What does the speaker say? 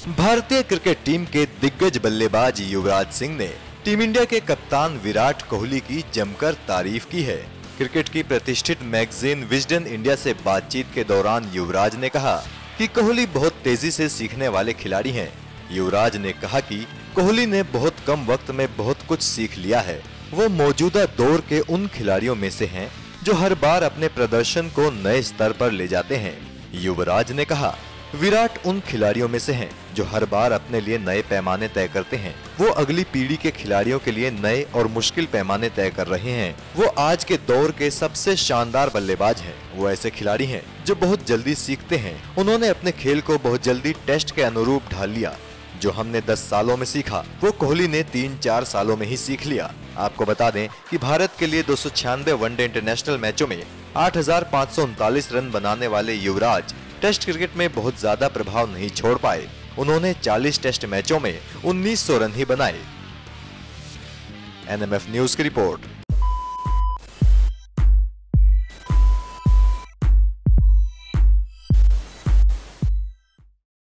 भारतीय cricket team के दिग्गज बल्लेबाज युवराज सिंह ने टीम इंडिया के कप्तान विराट कोहली की जमकर तारीफ़ की है। क्रिकेट की प्रतिष्ठित मैगजीन विजडन इंडिया से बातचीत के दौरान युवराज ने कहा कि कोहली बहुत तेज़ी से सीखने वाले खिलाड़ी हैं। युवराज ने कहा कि कोहली ने बहुत कम वक्त में बहुत कुछ सीख लिया है। वो मौजूदा दौर के उन खिलाड़ियों में से हैं जो हर बार अपने प्रदर्शन को नए स्तर पर ले जाते हैं। युवराज ने कहा विराट उन खिलाड़ियों में से हैं जो हर बार अपने लिए नए पैमाने तय करते हैं। वो अगली पीढ़ी के खिलाड़ियों के लिए नए और मुश्किल पैमाने तय कर रहे हैं। वो आज के दौर के सबसे शानदार बल्लेबाज हैं। वो ऐसे खिलाड़ी हैं जो बहुत जल्दी सीखते हैं। उन्होंने अपने खेल को बहुत जल्दी टेस्ट के अनुरूप ढाल लिया। जो हमने 10 सालों में सीखा, वो कोहली ने तीन चार सालों में ही सीख लिया। आपको बता दें कि भारत के लिए दो वनडे इंटरनेशनल मैचों में आठ हज़ार पाँच सौ उनतालीस रन बनाने वाले युवराज टेस्ट क्रिकेट में बहुत ज़्यादा प्रभाव नहीं छोड़ पाए। उन्होंने 40 टेस्ट मैचों में 1900 रन ही बनाए। एनएमएफ न्यूज़ की रिपोर्ट।